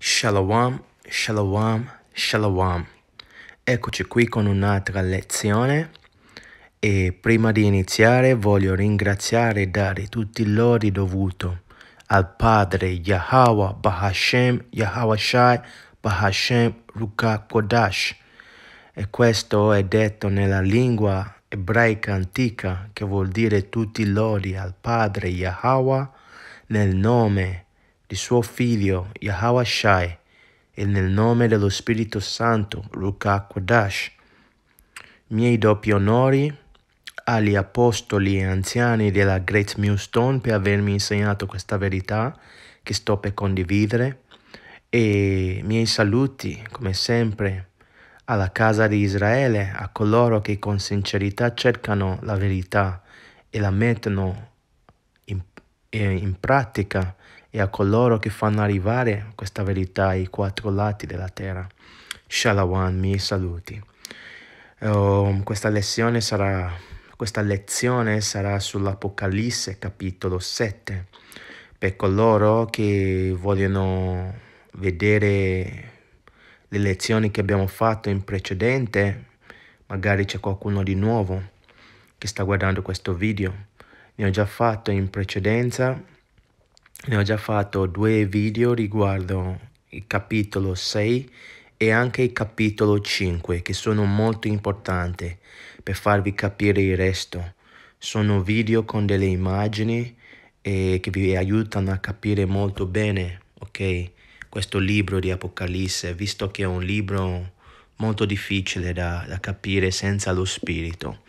Shalom, shalom, shalom. Eccoci qui con un'altra lezione e prima di iniziare voglio ringraziare e dare tutti i lodi dovuto al Padre Yahweh Bahashem Yahweh Shai Bahashem Ruka Kodash e questo è detto nella lingua ebraica antica che vuol dire tutti i lodi al Padre Yahweh nel nome di suo figlio Yahweh Shai e nel nome dello Spirito Santo Ruka Kodash. Miei doppi onori agli apostoli e anziani della Great Millstone per avermi insegnato questa verità che sto per condividere e miei saluti come sempre alla casa di Israele, a coloro che con sincerità cercano la verità e la mettono in, in pratica e a coloro che fanno arrivare questa verità ai quattro lati della terra. Shalom, miei saluti. Um, questa lezione sarà, questa lezione sarà sull'Apocalisse capitolo 7 per coloro che vogliono vedere le lezioni che abbiamo fatto in precedente, magari c'è qualcuno di nuovo che sta guardando questo video. Ne ho già fatto in precedenza ne ho già fatto due video riguardo il capitolo 6 e anche il capitolo 5 che sono molto importanti per farvi capire il resto. Sono video con delle immagini e che vi aiutano a capire molto bene, ok? Questo libro di Apocalisse, visto che è un libro molto difficile da, da capire senza lo spirito,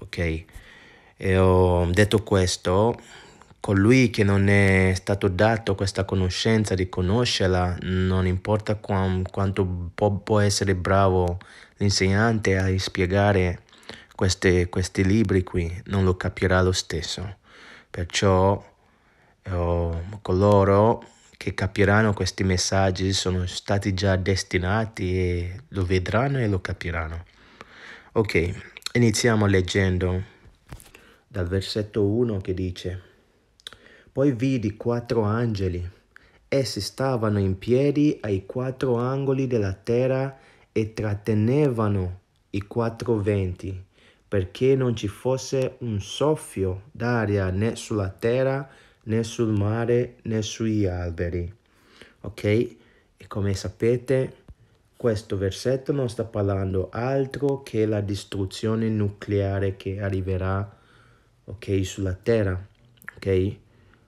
ok? E ho detto questo, colui che non è stato dato questa conoscenza di conoscerla, non importa quam, quanto può, può, essere bravo l'insegnante a spiegare queste, questi libri qui, non lo capirà lo stesso. Perciò oh, coloro che capiranno questi messaggi sono stati già destinati e lo vedranno e lo capiranno. Ok, iniziamo leggendo dal versetto 1 che dice poi vidi quattro angeli. Essi stavano in piedi ai quattro angoli della terra e trattenevano i quattro venti, perché non ci fosse un soffio d'aria né sulla terra, né sul mare, né sugli alberi. Ok? E come sapete, questo versetto non sta parlando altro che la distruzione nucleare che arriverà, ok, sulla terra. Ok?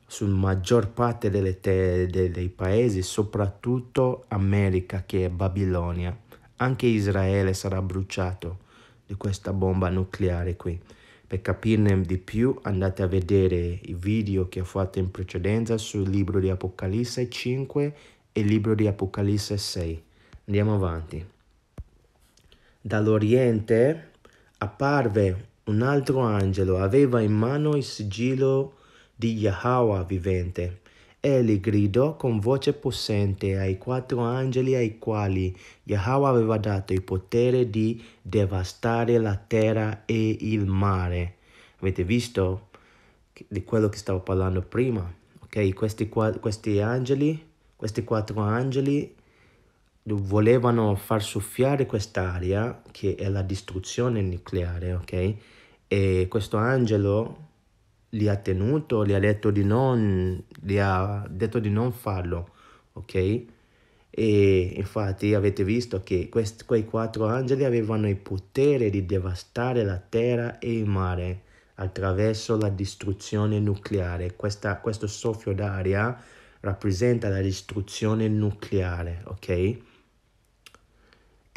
Sulla maggior parte delle te- dei paesi, soprattutto America che è Babilonia. Anche Israele sarà bruciato di questa bomba nucleare qui. Per capirne di più andate a vedere i video che ho fatto in precedenza sul libro di Apocalisse 5 e il libro di Apocalisse 6. Andiamo avanti. Dall'Oriente apparve un altro angelo, aveva in mano il sigillo di Yahweh vivente. Egli gridò con voce possente ai quattro angeli ai quali Yahweh aveva dato il potere di devastare la terra e il mare. Avete visto di quello che stavo parlando prima? Ok, questi, questi angeli, questi quattro angeli volevano far soffiare quest'aria che è la distruzione nucleare, ok? E questo angelo li ha tenuto, gli ha detto di non, detto di non farlo, ok? E infatti avete visto che questi, quei quattro angeli avevano il potere di devastare la terra e il mare attraverso la distruzione nucleare. Questa, questo soffio d'aria rappresenta la distruzione nucleare, ok?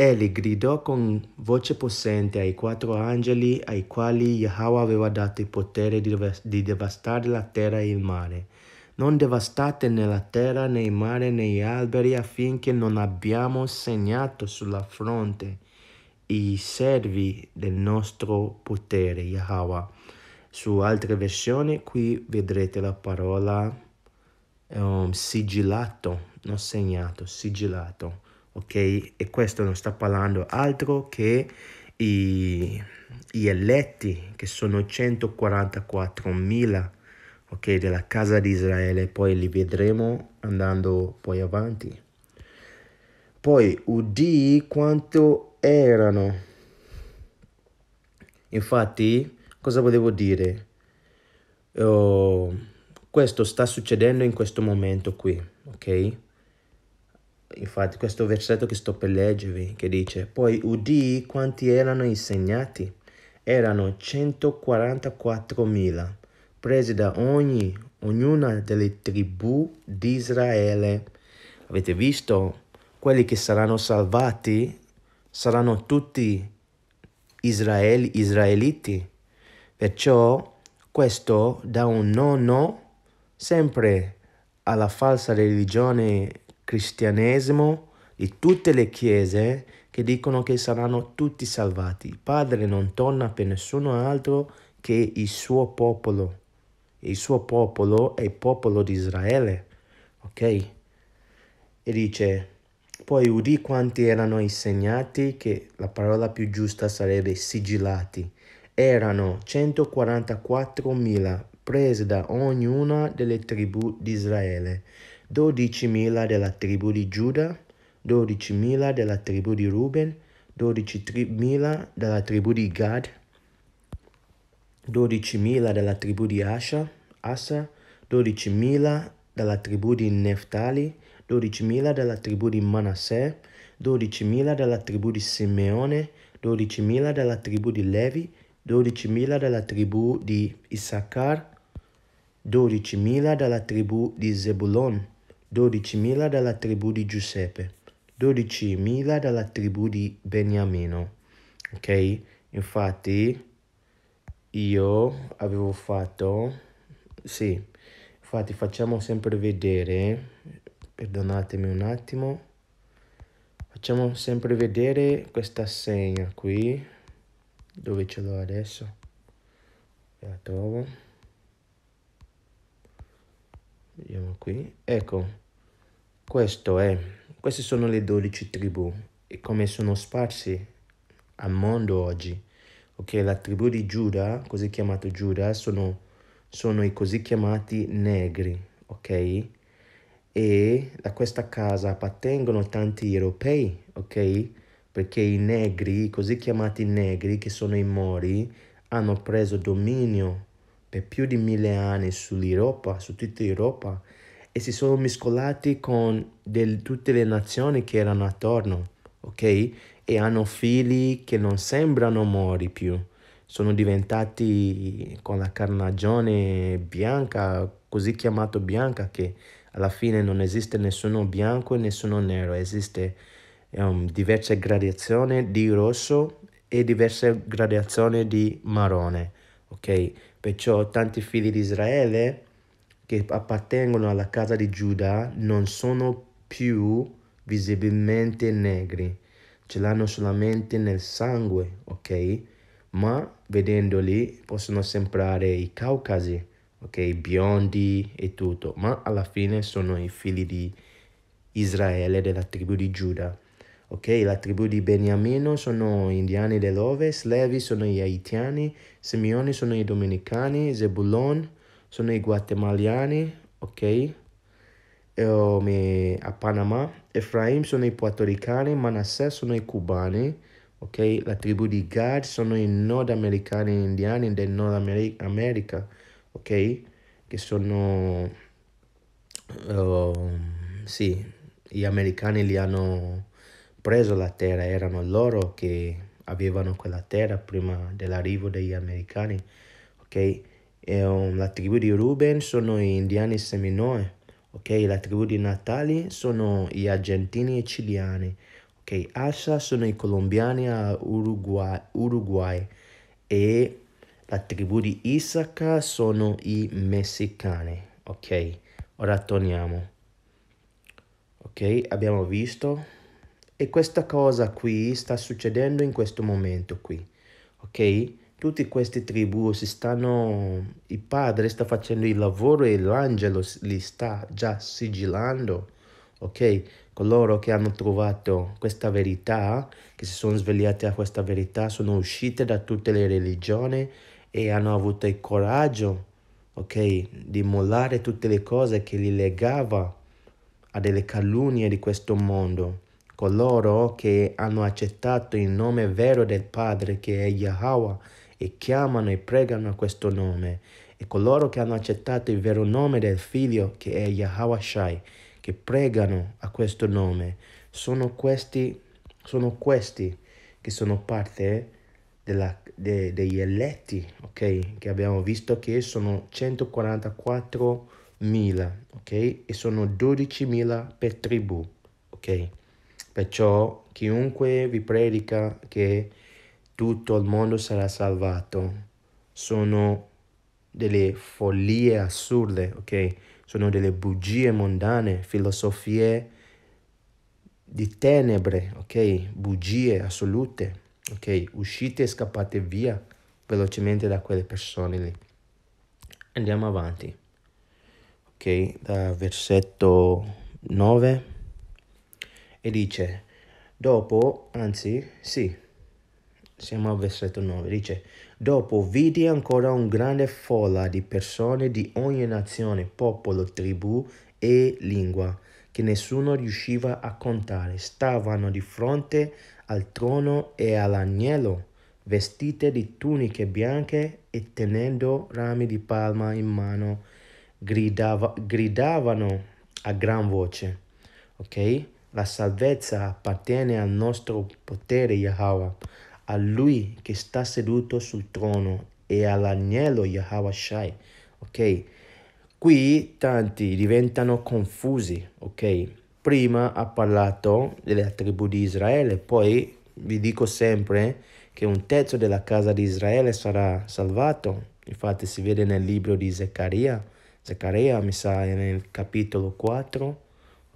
Egli gridò con voce possente ai quattro angeli ai quali Yahweh aveva dato il potere di devastare la terra e il mare. Non devastate né la terra né il mare né gli alberi affinché non abbiamo segnato sulla fronte i servi del nostro potere, Yahweh. Su altre versioni qui vedrete la parola um, sigillato, non segnato, sigillato ok? E questo non sta parlando altro che i, gli eletti, che sono 144.000, ok? Della casa di Israele, poi li vedremo andando poi avanti. Poi udì quanto erano. Infatti, cosa volevo dire? Oh, questo sta succedendo in questo momento qui, ok? Infatti, questo versetto che sto per leggervi, che dice, poi udì quanti erano insegnati. Erano 144.000, presi da ogni, ognuna delle tribù di Israele. Avete visto? Quelli che saranno salvati saranno tutti Israel, israeliti. Perciò questo dà un no no sempre alla falsa religione cristianesimo di tutte le chiese che dicono che saranno tutti salvati. Il Padre non torna per nessuno altro che il suo popolo. Il suo popolo è il popolo di Israele. Ok? E dice, poi udì quanti erano insegnati, che la parola più giusta sarebbe sigillati. Erano 144.000 presi da ognuna delle tribù di Israele, 12.000 della tribù di Giuda, 12.000 della tribù di Ruben, 12.000 della tribù di Gad, 12.000 della tribù di Asha, Asa, 12.000 della tribù di Neftali, 12.000 della tribù di Manasseh, 12.000 della tribù di Simeone, 12.000 della tribù di Levi, 12.000 della tribù di Issachar, 12.000 della tribù di Zebulon, 12.000 della tribù di Giuseppe, 12.000 dalla tribù di Beniamino. Ok? Infatti io avevo fatto, sì, infatti facciamo sempre vedere, perdonatemi un attimo, facciamo sempre vedere questa segna qui, dove ce l'ho adesso, la trovo, vediamo qui, ecco, questo è queste sono le dodici tribù e come sono sparsi al mondo oggi. Ok, la tribù di Giuda, così chiamato Giuda, sono, sono i così chiamati negri, ok? E da questa casa appartengono tanti europei, ok? Perché i negri, così chiamati negri, che sono i mori, hanno preso dominio per più di mille anni sull'Europa, su tutta l'Europa e si sono mescolati con del, tutte le nazioni che erano attorno, ok? E hanno figli che non sembrano mori più, sono diventati con la carnagione bianca, così chiamato bianca, che alla fine non esiste nessuno bianco e nessuno nero, esiste um, diverse gradazioni di rosso e diverse gradazioni di marrone, ok? Perciò tanti figli di Israele che appartengono alla casa di Giuda non sono più visibilmente negri, ce l'hanno solamente nel sangue, ok? Ma vedendoli possono sembrare i caucasi, ok? Biondi e tutto, ma alla fine sono i figli di Israele della tribù di Giuda. Ok, la tribù di Beniamino sono indiani dell'Ovest, Levi sono gli haitiani, Simeoni sono i dominicani, Zebulon sono i guatemaliani, ok? E, a Panama. Efraim sono i portoricani, Manasseh sono i cubani, ok? La tribù di Gad sono i nordamericani indiani del Nord America, ok? Che sono, uh, sì, gli americani li hanno preso la terra, erano loro che avevano quella terra prima dell'arrivo degli americani, ok? E, um, la tribù di Ruben sono gli indiani seminoe, ok? La tribù di Natali sono gli argentini e ciliani, ok? Asha sono i colombiani a Uruguay, Uruguay e la tribù di Isaka sono i messicani, ok? Ora torniamo. Ok, abbiamo visto e questa cosa qui sta succedendo in questo momento qui, ok? tutte queste tribù si stanno, il padre sta facendo il lavoro e l'angelo li sta già sigillando, ok? Coloro che hanno trovato questa verità, che si sono svegliati a questa verità, sono uscite da tutte le religioni e hanno avuto il coraggio, ok? Di mollare tutte le cose che li legava a delle calunnie di questo mondo, coloro che hanno accettato il nome vero del Padre che è Yahweh e chiamano e pregano a questo nome, e coloro che hanno accettato il vero nome del Figlio che è Yahweh Shai, che pregano a questo nome, sono questi, sono questi che sono parte della, de, degli eletti, ok? Che abbiamo visto che sono 144.000, ok? E sono 12.000 per tribù, ok? Perciò chiunque vi predica che tutto il mondo sarà salvato sono delle follie assurde, ok? Sono delle bugie mondane, filosofie di tenebre, ok? Bugie assolute, ok? Uscite e scappate via velocemente da quelle persone lì. Andiamo avanti, ok? Da versetto 9 e dice, dopo, anzi, sì, siamo al versetto 9, dice, dopo vidi ancora un grande folla di persone di ogni nazione, popolo, tribù e lingua, che nessuno riusciva a contare. Stavano di fronte al trono e all'agnello, vestite di tuniche bianche e tenendo rami di palma in mano, gridava, gridavano a gran voce. Ok? La salvezza appartiene al nostro potere, Yahweh, a lui che sta seduto sul trono e all'agnello Yahweh Shai. Ok? Qui tanti diventano confusi, ok? Prima ha parlato delle tribù di Israele, poi vi dico sempre che un terzo della casa di Israele sarà salvato. Infatti si vede nel libro di Zaccaria, Zaccaria mi sa nel capitolo 4,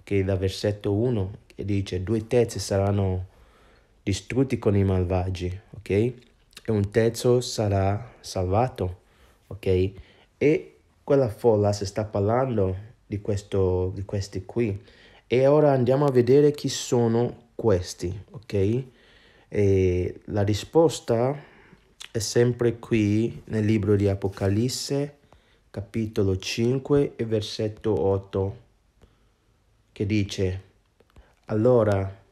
ok, da versetto 1, che dice due terzi saranno distrutti con i malvagi, ok? E un terzo sarà salvato, ok? E quella folla si sta parlando di, questo, di questi qui. E ora andiamo a vedere chi sono questi, ok? E la risposta è sempre qui nel libro di Apocalisse, capitolo 5 e versetto 8, che dice, allora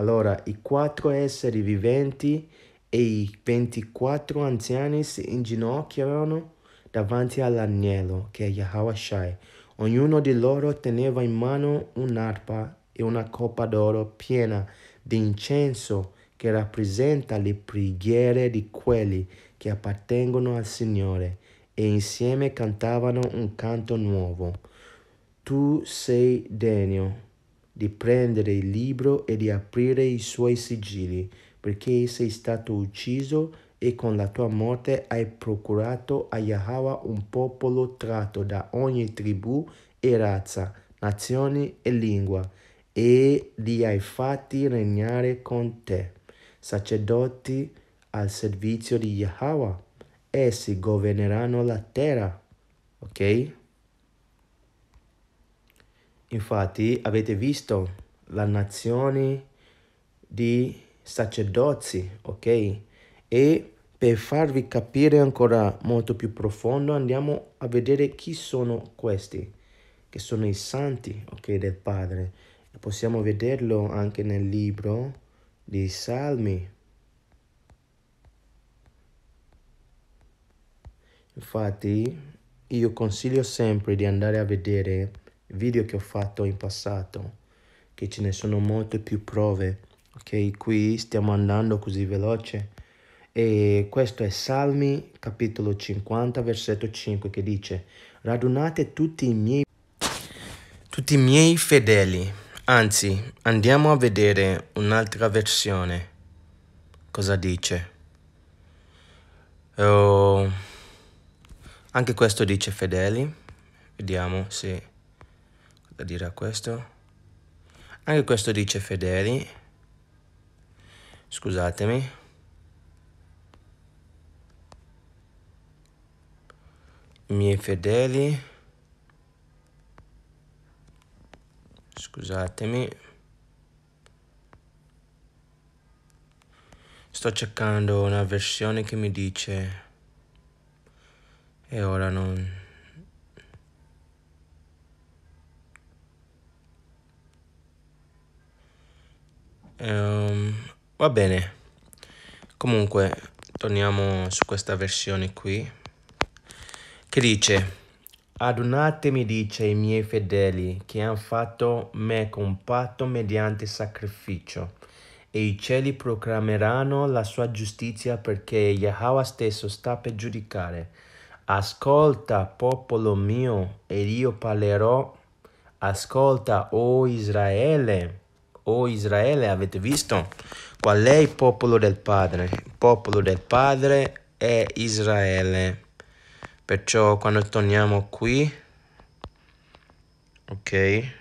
allora i quattro esseri viventi e i ventiquattro anziani si inginocchiarono davanti all'agnello che è Yahweh Shai. Ognuno di loro teneva in mano un'arpa e una coppa d'oro piena di incenso che rappresenta le preghiere di quelli che appartengono al Signore e insieme cantavano un canto nuovo. Tu sei degno di prendere il libro e di aprire i suoi sigilli, perché sei stato ucciso e con la tua morte hai procurato a Yahweh un popolo tratto da ogni tribù e razza, nazione e lingua, e li hai fatti regnare con te, sacerdoti al servizio di Yahweh. Essi governeranno la terra. Ok? Infatti avete visto la nazione di sacerdoti, ok? E per farvi capire ancora molto più profondo andiamo a vedere chi sono questi, che sono i santi, ok, del Padre. E possiamo vederlo anche nel libro dei Salmi. Infatti io consiglio sempre di andare a vedere video che ho fatto in passato, che ce ne sono molte più prove, ok? Qui stiamo andando così veloce. E questo è Salmi capitolo 50 versetto 5 che dice radunate tutti i miei tutti i miei fedeli. Anzi, andiamo a vedere un'altra versione. Cosa dice? Oh, anche questo dice fedeli. Vediamo se da dire a questo. Anche questo dice fedeli. Scusatemi. Miei fedeli. Scusatemi. Sto cercando una versione che mi dice e ora non Um, va bene. Comunque, torniamo su questa versione qui. Che dice, adunatemi dice i miei fedeli che hanno fatto me con patto mediante sacrificio e i cieli proclameranno la sua giustizia perché Yahweh stesso sta per giudicare. Ascolta, popolo mio, ed io parlerò. Ascolta, o oh Israele. O Israele, avete visto? Qual è il popolo del Padre? Il popolo del Padre è Israele. Perciò quando torniamo qui, ok,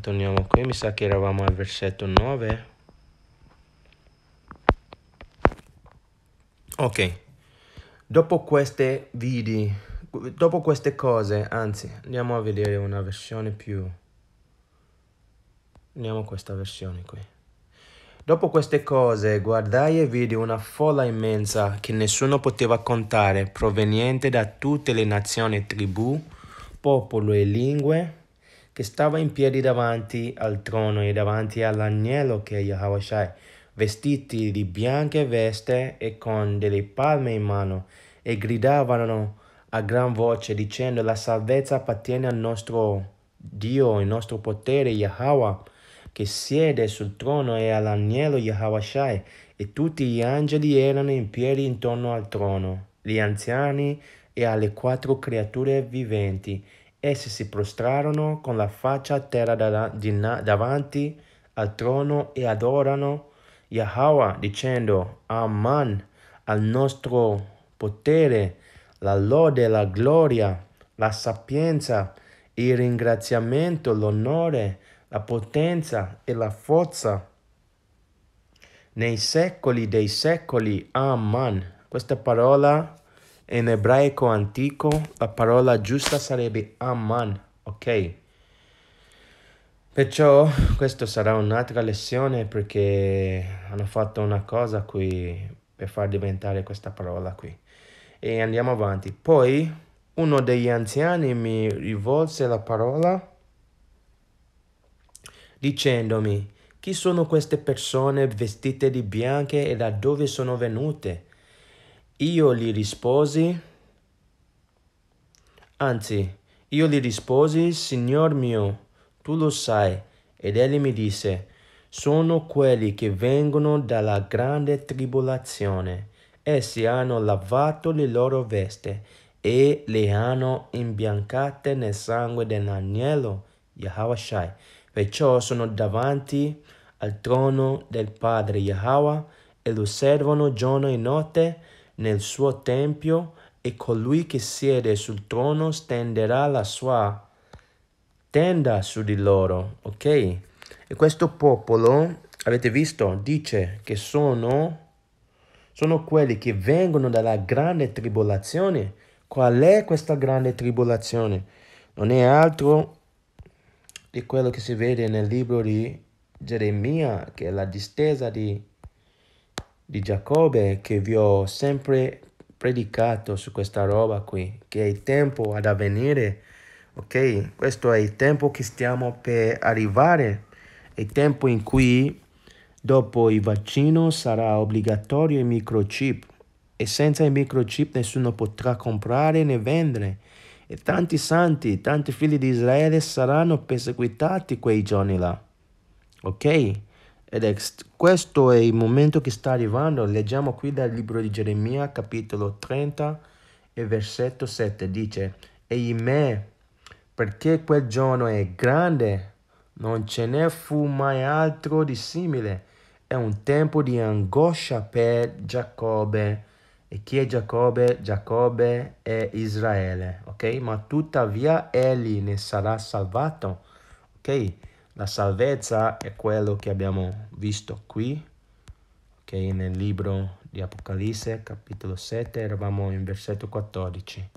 torniamo qui, mi sa che eravamo al versetto 9. Ok, dopo queste vidi, dopo queste cose, anzi, andiamo a vedere una versione più... Andiamo questa versione qui. Dopo queste cose guardai e vidi una folla immensa che nessuno poteva contare, proveniente da tutte le nazioni, tribù, popolo e lingue, che stava in piedi davanti al trono e davanti all'agnello che Yahweh vestiti di bianche veste e con delle palme in mano, e gridavano a gran voce dicendo la salvezza appartiene al nostro Dio, il nostro potere Yahweh, che siede sul trono e all'agnello Yahweh e tutti gli angeli erano in piedi intorno al trono, gli anziani e alle quattro creature viventi, Essi si prostrarono con la faccia a terra davanti al trono e adorano Yahweh dicendo Amen al nostro potere, la lode, la gloria, la sapienza, il ringraziamento, l'onore, la potenza e la forza nei secoli dei secoli. Amen. Questa parola in ebraico antico la parola giusta sarebbe Aman, ok? Perciò questa sarà un'altra lezione perché hanno fatto una cosa qui per far diventare questa parola qui. E andiamo avanti. Poi uno degli anziani mi rivolse la parola dicendomi chi sono queste persone vestite di bianche e da dove sono venute? Io gli risposi, anzi, io gli risposi, Signor mio, tu lo sai. Ed egli mi disse, sono quelli che vengono dalla grande tribolazione. Essi hanno lavato le loro veste e le hanno imbiancate nel sangue dell'agnello, Yahweh Perciò sono davanti al trono del Padre Yahweh e lo servono giorno e notte nel suo tempio e colui che siede sul trono stenderà la sua tenda su di loro, ok? E questo popolo, avete visto, dice che sono, sono quelli che vengono dalla grande tribolazione. Qual è questa grande tribolazione? Non è altro di quello che si vede nel libro di Geremia, che è la distesa di di Giacobbe che vi ho sempre predicato su questa roba qui, che è il tempo ad avvenire, ok? Questo è il tempo che stiamo per arrivare, è il tempo in cui dopo il vaccino sarà obbligatorio il microchip e senza il microchip nessuno potrà comprare né vendere. E tanti santi, tanti figli di Israele saranno perseguitati quei giorni là. Ok? Ed è, questo è il momento che sta arrivando. Leggiamo qui dal libro di Geremia, capitolo 30 e versetto 7. Dice, E me, perché quel giorno è grande, non ce ne fu mai altro di simile. È un tempo di angoscia per Giacobbe. E chi è Giacobbe? Giacobbe è Israele, ok? Ma tuttavia egli ne sarà salvato, ok? La salvezza è quello che abbiamo visto qui, okay, nel libro di Apocalisse, capitolo 7, eravamo in versetto 14.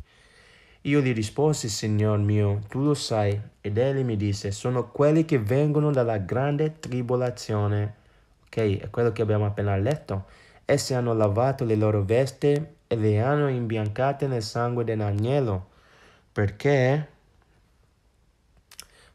Io gli risposi, Signor mio, tu lo sai, ed egli mi disse, sono quelli che vengono dalla grande tribolazione. Ok, è quello che abbiamo appena letto. Essi hanno lavato le loro vesti e le hanno imbiancate nel sangue dell'agnello. Perché?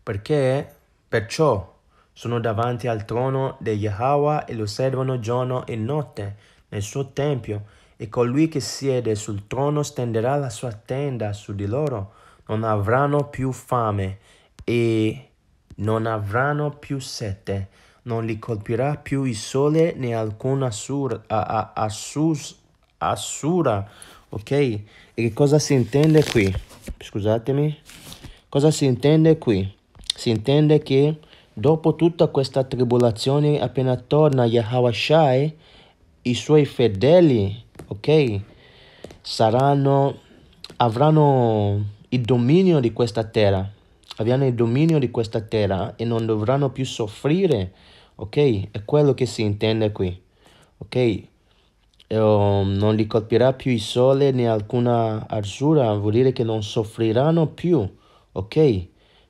Perché Perciò sono davanti al trono di Yahweh e lo servono giorno e notte nel suo tempio, e colui che siede sul trono stenderà la sua tenda su di loro. Non avranno più fame e non avranno più sete, non li colpirà più il sole né alcuna assura, assus, assura. Ok? E che cosa si intende qui? Scusatemi. Cosa si intende qui? Si intende che dopo tutta questa tribolazione, appena torna Yahweh Shai, i suoi fedeli, ok, saranno, avranno il dominio di questa terra, avranno il dominio di questa terra e non dovranno più soffrire, ok? È quello che si intende qui, ok? Um, non li colpirà più il sole né alcuna arsura, vuol dire che non soffriranno più, ok?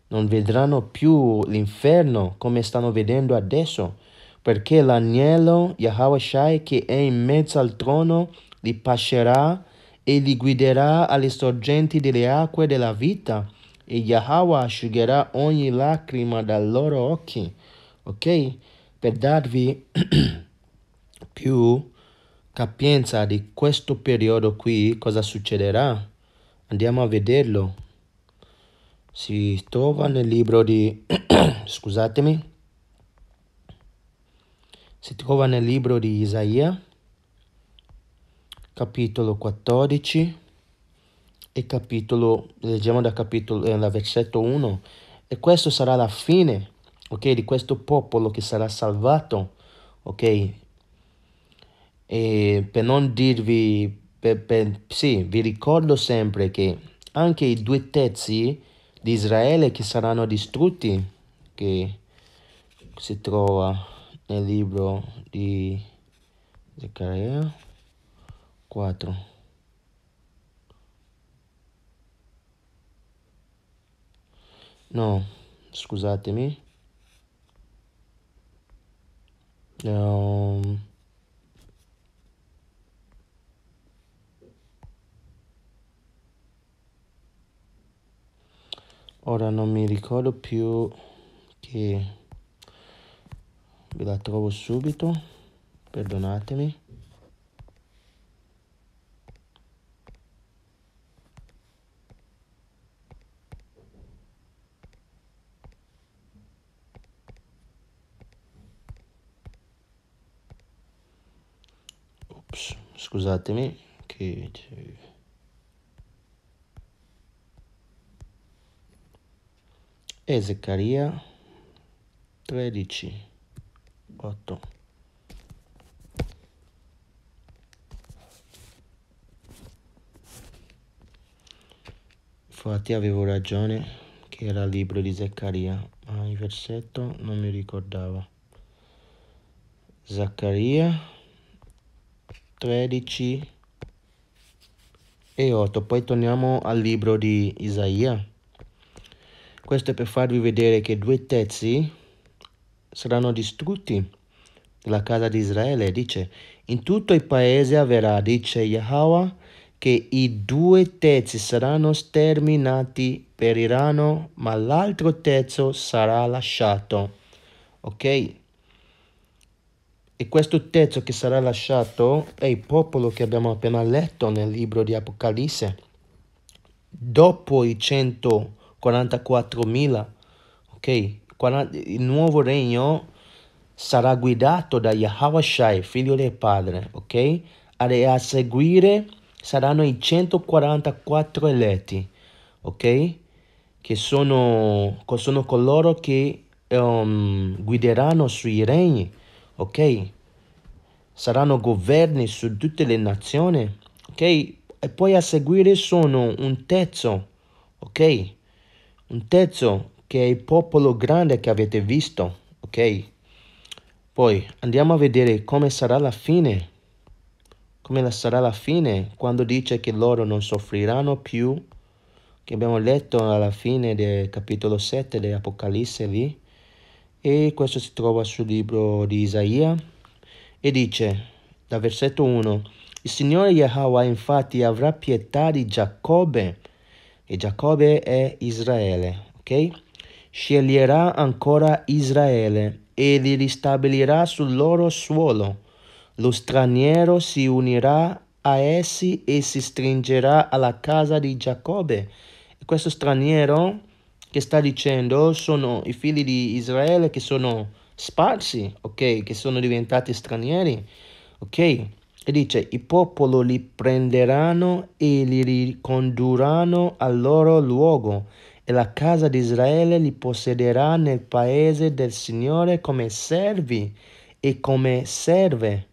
Non vedranno più l'inferno come stanno vedendo adesso, perché l'agnello Yahweh Shai che è in mezzo al trono li pascerà e li guiderà alle sorgenti delle acque della vita e Yahweh asciugherà ogni lacrima dai loro occhi. Ok? Per darvi più capienza di questo periodo qui, cosa succederà? Andiamo a vederlo. Si trova nel libro di... scusatemi. Si trova nel libro di Isaia, capitolo 14 e capitolo, leggiamo da capitolo, eh, da versetto 1, e questo sarà la fine, ok, di questo popolo che sarà salvato, ok? E per non dirvi, per, per, sì, vi ricordo sempre che anche i due terzi di Israele che saranno distrutti, che si trova nel libro di Zaccaria 4. No, scusatemi. Um, ora non mi ricordo più che ve la trovo subito, perdonatemi. Scusatemi che e Zaccaria 13 8 infatti avevo ragione che era il libro di Zaccaria ma il versetto non mi ricordava Zaccaria 13 e 8. Poi torniamo al libro di Isaia. Questo è per farvi vedere che due terzi saranno distrutti della casa di Israele. Dice, in tutto il paese avverrà, dice Yahweh, che i due terzi saranno sterminati, periranno, ma l'altro terzo sarà lasciato. Ok? E questo terzo che sarà lasciato è il popolo che abbiamo appena letto nel libro di Apocalisse. Dopo i 144.000, ok? Il nuovo regno sarà guidato da Yahweh Shai, figlio del Padre, ok? A seguire saranno i 144 eletti, ok? Che sono, sono coloro che um, guideranno sui regni ok? Saranno governi su tutte le nazioni, ok? E poi a seguire sono un terzo, ok? Un terzo che è il popolo grande che avete visto, ok? Poi andiamo a vedere come sarà la fine. Come sarà la fine quando dice che loro non soffriranno più, che abbiamo letto alla fine del capitolo 7 dell'Apocalisse lì e questo si trova sul libro di Isaia e dice da versetto 1 il Signore Yahweh infatti avrà pietà di Giacobbe e Giacobbe è Israele ok sceglierà ancora Israele e li ristabilirà sul loro suolo. Lo straniero si unirà a essi e si stringerà alla casa di Giacobbe. E questo straniero che sta dicendo sono i figli di Israele che sono sparsi, ok? Che sono diventati stranieri, ok? E dice, i popoli li prenderanno e li ricondurranno al loro luogo e la casa di Israele li possederà nel paese del Signore come servi e come serve.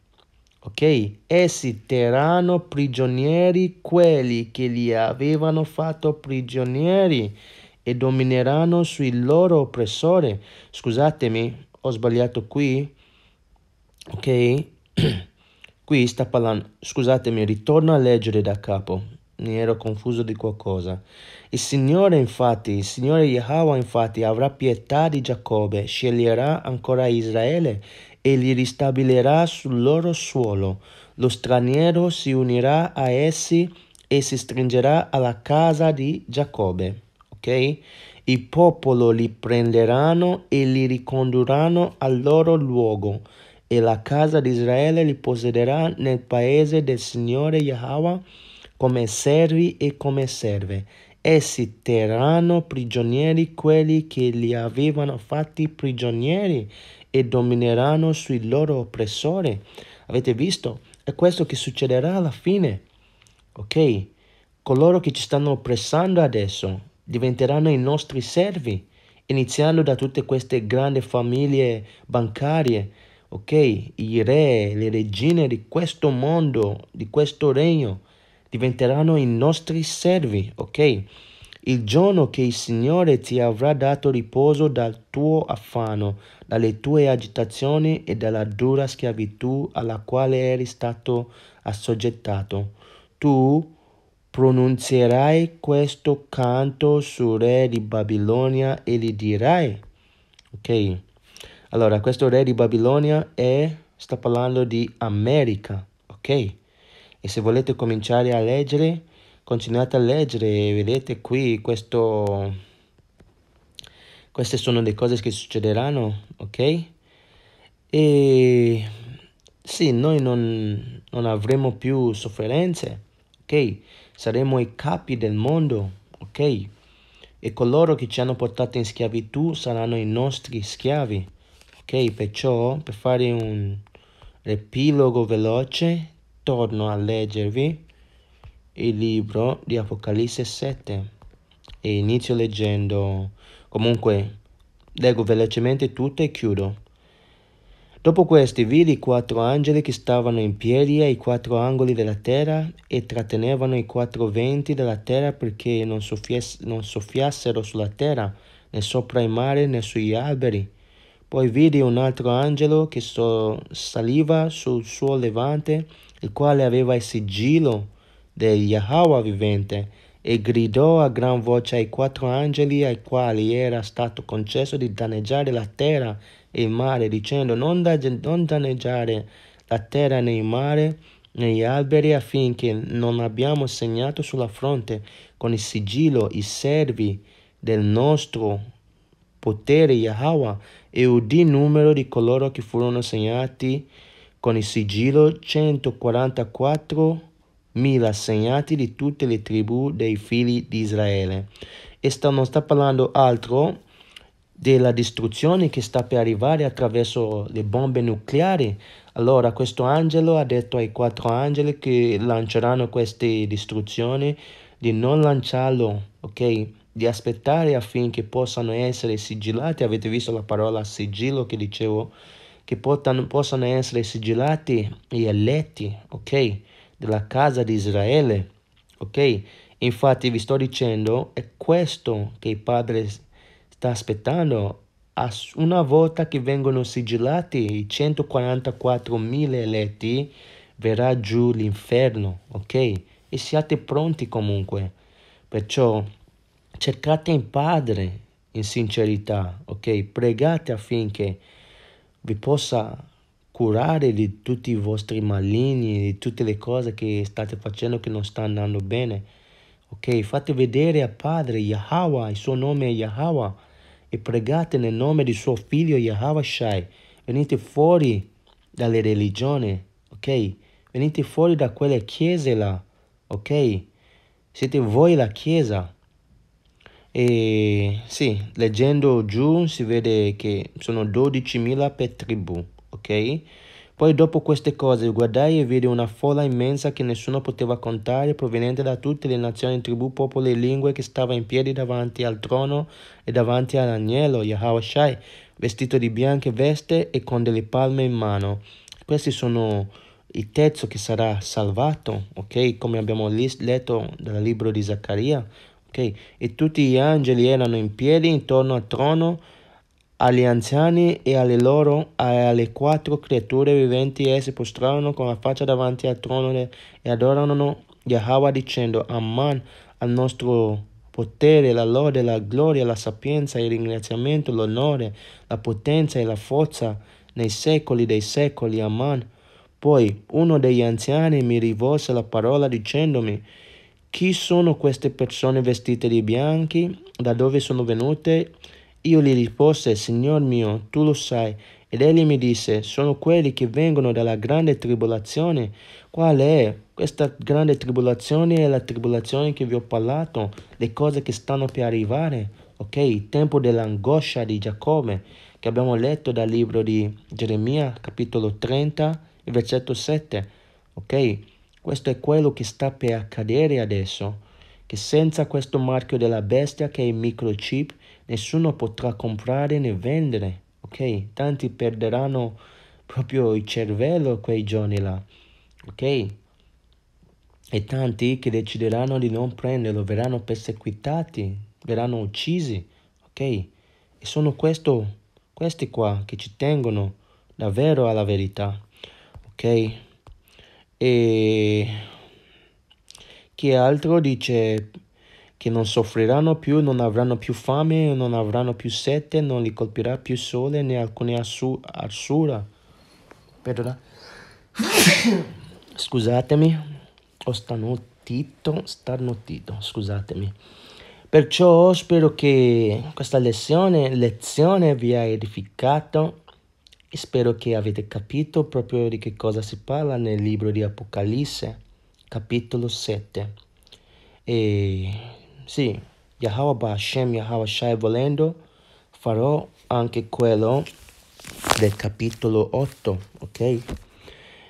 Ok? Essi terranno prigionieri quelli che li avevano fatto prigionieri e domineranno sui loro oppressori. Scusatemi, ho sbagliato qui. Ok? qui sta parlando. Scusatemi, ritorno a leggere da capo. Mi ero confuso di qualcosa. Il Signore infatti, il Signore Yahweh infatti avrà pietà di Giacobbe, sceglierà ancora Israele e li ristabilirà sul loro suolo. Lo straniero si unirà a essi e si stringerà alla casa di Giacobbe. Ok? Il popolo li prenderanno e li ricondurranno al loro luogo e la casa di Israele li possederà nel paese del Signore Yahweh come servi e come serve Essi terranno prigionieri quelli che li avevano fatti prigionieri e domineranno sui loro oppressori. Avete visto? È questo che succederà alla fine. Ok? Coloro che ci stanno oppressando adesso diventeranno i nostri servi, iniziando da tutte queste grandi famiglie bancarie, ok? I re, le regine di questo mondo, di questo regno diventeranno i nostri servi, ok? Il giorno che il Signore ti avrà dato riposo dal tuo affanno, dalle tue agitazioni e dalla dura schiavitù alla quale eri stato assoggettato, tu pronunzierai questo canto sul re di Babilonia e gli dirai, ok? Allora, questo re di Babilonia è, sta parlando di America, ok? E se volete cominciare a leggere, continuate a leggere, vedete qui questo... Queste sono le cose che succederanno, ok? E sì, noi non, non avremo più sofferenze, ok? Saremo i capi del mondo, ok? E coloro che ci hanno portato in schiavitù saranno i nostri schiavi, ok? Perciò, per fare un riepilogo veloce, torno a leggervi il libro di Apocalisse 7 e inizio leggendo, comunque leggo velocemente tutto e chiudo. Dopo questi vidi i quattro angeli che stavano in piedi ai quattro angoli della terra e trattenevano i quattro venti della terra perché non, soffiass- non soffiassero sulla terra, né sopra il mare, né sugli alberi. Poi vidi un altro angelo che so- saliva sul suo levante il quale aveva il sigillo del Yahweh vivente, e gridò a gran voce ai quattro angeli ai quali era stato concesso di danneggiare la terra e il mare, dicendo non, da, non danneggiare la terra né il mare né gli alberi affinché non abbiamo segnato sulla fronte con il sigillo i servi del nostro potere Yahweh e udì il numero di coloro che furono segnati con il sigillo 144.000 segnati di tutte le tribù dei figli di Israele. E sta, non sta parlando altro della distruzione che sta per arrivare attraverso le bombe nucleari. Allora questo angelo ha detto ai quattro angeli che lanceranno queste distruzioni di non lanciarlo, ok? Di aspettare affinché possano essere sigillati. Avete visto la parola sigillo che dicevo? che potano, possano essere sigillati gli eletti, ok, della casa di Israele, ok? Infatti vi sto dicendo, è questo che il Padre sta aspettando. Una volta che vengono sigillati i 144.000 eletti, verrà giù l'inferno, ok? E siate pronti comunque. Perciò cercate il Padre in sincerità, ok? Pregate affinché vi possa curare di tutti i vostri maligni, di tutte le cose che state facendo che non stanno andando bene. Ok, fate vedere a Padre Yahweh, il suo nome è Yahweh, e pregate nel nome di suo figlio Yahweh Shai. Venite fuori dalle religioni, ok? Venite fuori da quelle chiese là, ok? Siete voi la chiesa. E sì, leggendo giù si vede che sono 12.000 per tribù, ok? Poi dopo queste cose guardai e vidi una folla immensa che nessuno poteva contare, proveniente da tutte le nazioni, tribù, popoli e lingue, che stava in piedi davanti al trono e davanti all'agnello, Yahweh Shai, vestito di bianche veste e con delle palme in mano. Questi sono il terzo che sarà salvato, ok? Come abbiamo letto dal libro di Zaccaria, ok? E tutti gli angeli erano in piedi intorno al trono, agli anziani e alle loro e alle quattro creature viventi e postrarono con la faccia davanti al trono e adorano Yahweh dicendo Amen al nostro potere, la lode, la gloria, la sapienza, il ringraziamento, l'onore, la potenza e la forza nei secoli dei secoli. Amen. Poi uno degli anziani mi rivolse la parola dicendomi chi sono queste persone vestite di bianchi? Da dove sono venute? Io gli risposi, Signor mio, tu lo sai. Ed egli mi disse, sono quelli che vengono dalla grande tribolazione. Qual è? Questa grande tribolazione è la tribolazione che vi ho parlato, le cose che stanno per arrivare. Ok, il tempo dell'angoscia di Giacobbe, che abbiamo letto dal libro di Geremia, capitolo 30, versetto 7. Ok, questo è quello che sta per accadere adesso, che senza questo marchio della bestia che è il microchip, nessuno potrà comprare né vendere, ok? Tanti perderanno proprio il cervello quei giorni là, ok? E tanti che decideranno di non prenderlo verranno perseguitati, verranno uccisi, ok? E sono questo, questi qua che ci tengono davvero alla verità, ok? E chi altro dice che non soffriranno più, non avranno più fame, non avranno più sete, non li colpirà più sole né alcuna arsura. Perdona. Scusatemi, ho starnutito, starnutito, scusatemi. Perciò spero che questa lezione, lezione vi ha edificato e spero che avete capito proprio di che cosa si parla nel libro di Apocalisse, capitolo 7. E sì, Yahweh Hashem, Yahweh Shai volendo, farò anche quello del capitolo 8, ok?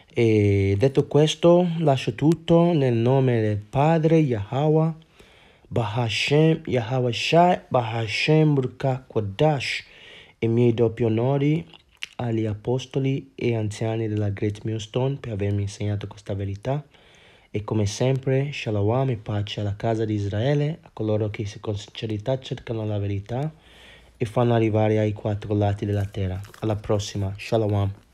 E detto questo, lascio tutto nel nome del Padre Yahweh, Bahashem, Yahweh Shai, Bahashem Burka Kodash, e miei doppi onori agli apostoli e anziani della Great Millstone per avermi insegnato questa verità. E come sempre, shalom e pace alla casa di Israele, a coloro che con sincerità cercano la verità e fanno arrivare ai quattro lati della terra. Alla prossima, shalom.